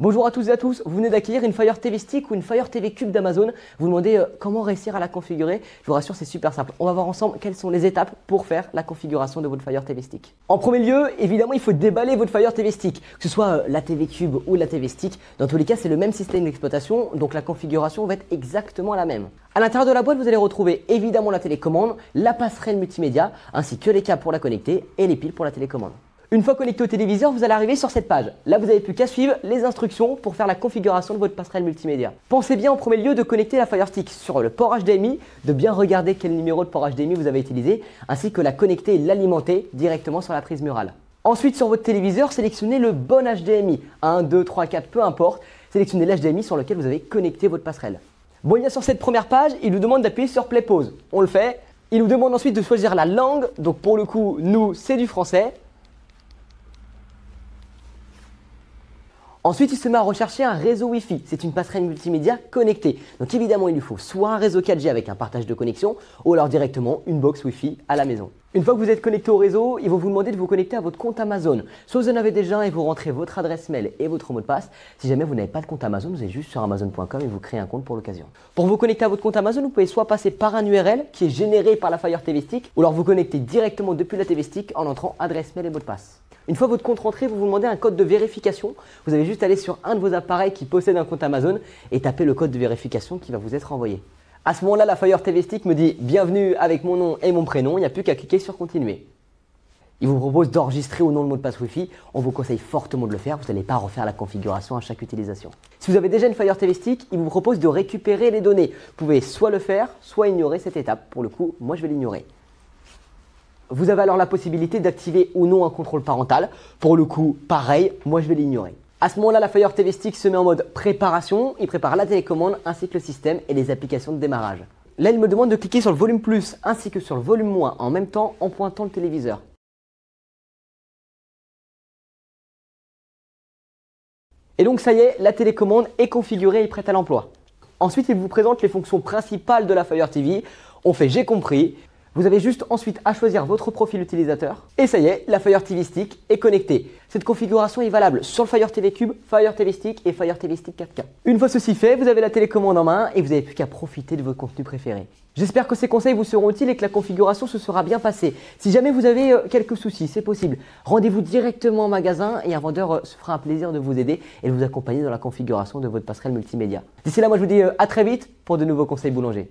Bonjour à tous et à tous, vous venez d'acquérir une Fire TV Stick ou une Fire TV Cube d'Amazon. Vous demandez euh, comment réussir à la configurer. Je vous rassure, c'est super simple. On va voir ensemble quelles sont les étapes pour faire la configuration de votre Fire TV Stick. En premier lieu, évidemment, il faut déballer votre Fire TV Stick, que ce soit euh, la TV Cube ou la TV Stick. Dans tous les cas, c'est le même système d'exploitation, donc la configuration va être exactement la même. À l'intérieur de la boîte, vous allez retrouver évidemment la télécommande, la passerelle multimédia, ainsi que les câbles pour la connecter et les piles pour la télécommande. Une fois connecté au téléviseur, vous allez arriver sur cette page. Là, vous n'avez plus qu'à suivre les instructions pour faire la configuration de votre passerelle multimédia. Pensez bien en premier lieu de connecter la Fire Stick sur le port HDMI, de bien regarder quel numéro de port HDMI vous avez utilisé, ainsi que la connecter et l'alimenter directement sur la prise murale. Ensuite, sur votre téléviseur, sélectionnez le bon HDMI, 1, 2, 3, 4, peu importe. Sélectionnez l'HDMI sur lequel vous avez connecté votre passerelle. Bon, a sur cette première page, il nous demande d'appuyer sur Play Pause. On le fait. Il nous demande ensuite de choisir la langue. Donc pour le coup, nous, c'est du français. Ensuite, il se met à rechercher un réseau Wi-Fi. C'est une passerelle multimédia connectée. Donc évidemment, il lui faut soit un réseau 4G avec un partage de connexion, ou alors directement une box Wi-Fi à la maison. Une fois que vous êtes connecté au réseau, il va vous demander de vous connecter à votre compte Amazon. Soit vous en avez déjà un et vous rentrez votre adresse mail et votre mot de passe. Si jamais vous n'avez pas de compte Amazon, vous allez juste sur amazon.com et vous créez un compte pour l'occasion. Pour vous connecter à votre compte Amazon, vous pouvez soit passer par un URL qui est généré par la Fire TV Stick, ou alors vous connecter directement depuis la TV Stick en entrant adresse mail et mot de passe. Une fois votre compte rentré, vous vous demandez un code de vérification. Vous avez juste à aller sur un de vos appareils qui possède un compte Amazon et taper le code de vérification qui va vous être envoyé. À ce moment-là, la Fire TV Stick me dit bienvenue avec mon nom et mon prénom. Il n'y a plus qu'à cliquer sur continuer. Il vous propose d'enregistrer ou non le mot de passe Wi-Fi. On vous conseille fortement de le faire. Vous n'allez pas refaire la configuration à chaque utilisation. Si vous avez déjà une Fire TV Stick, il vous propose de récupérer les données. Vous pouvez soit le faire, soit ignorer cette étape. Pour le coup, moi je vais l'ignorer. Vous avez alors la possibilité d'activer ou non un contrôle parental. Pour le coup, pareil, moi je vais l'ignorer. À ce moment-là, la Fire TV Stick se met en mode préparation. Il prépare la télécommande ainsi que le système et les applications de démarrage. Là, il me demande de cliquer sur le volume plus ainsi que sur le volume moins en même temps en pointant le téléviseur. Et donc ça y est, la télécommande est configurée et prête à l'emploi. Ensuite, il vous présente les fonctions principales de la Fire TV. On fait j'ai compris. Vous avez juste ensuite à choisir votre profil utilisateur. Et ça y est, la Fire TV Stick est connectée. Cette configuration est valable sur le Fire TV Cube, Fire TV Stick et Fire TV Stick 4K. Une fois ceci fait, vous avez la télécommande en main et vous n'avez plus qu'à profiter de votre contenu préféré. J'espère que ces conseils vous seront utiles et que la configuration se sera bien passée. Si jamais vous avez euh, quelques soucis, c'est possible. Rendez-vous directement au magasin et un vendeur euh, se fera un plaisir de vous aider et de vous accompagner dans la configuration de votre passerelle multimédia. D'ici là, moi je vous dis euh, à très vite pour de nouveaux conseils boulanger.